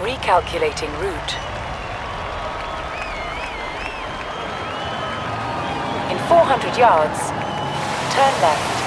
Recalculating route. In 400 yards, turn left.